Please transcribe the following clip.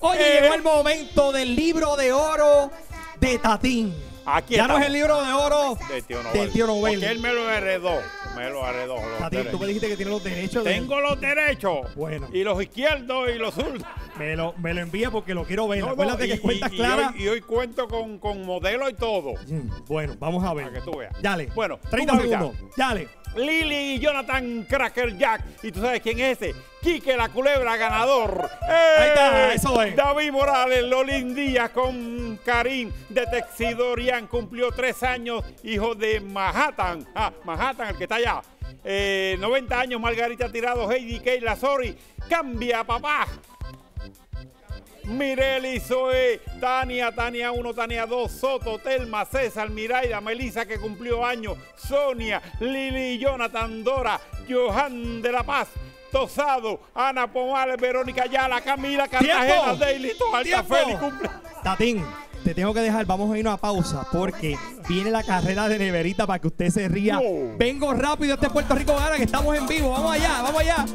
Oye, Eh. llegó el momento del libro de oro de Tatín. Aquí ya no es el libro de oro Del tío Nobel. del tío Nobel. Porque él me lo heredó. Me lo heredó. Tatín, tú me dijiste que tienes los derechos de Tengo los derechos. Bueno. Y los izquierdos y los zurdos. Me lo, me lo envía porque lo quiero ver. No, Acuérdate que y- cuentas y- y claras. y hoy cuento con, con modelo y todo. Mm, Bueno, vamos a ver. Para que tú veas. Dale. Bueno, 30 tú, mamita. segundos. Dale. Lili y Jonathan Cracker Jack. ¿Y tú sabes quién es ese? Quique la culebra ganador. ¡Eh! Ahí está, eso es. David Morales, Lolín Díaz con Karim de Texidorian cumplió tres años, hijo de Manhattan. Ah, Manhattan, el que está allá. Eh, 90 años, Margarita Tirado, Heidi Keila Sori. Cambia, papá. Mireli, Zoe, Tania, Tania 1, Tania 2, Soto, Telma, César, Miraida, Melissa que cumplió años, Sonia, Lili, Jonathan, Dora, Johan de la Paz, Tosado, Ana Pomales, Verónica Ayala, Camila Cartagena. Daily, Alta. Feli, cumple. Tatín, te tengo que dejar. Vamos a irnos a pausa porque viene la carrera de neverita para que usted se ría. No. Vengo rápido. Este es Puerto Rico Gana que estamos en vivo. Vamos allá, vamos allá.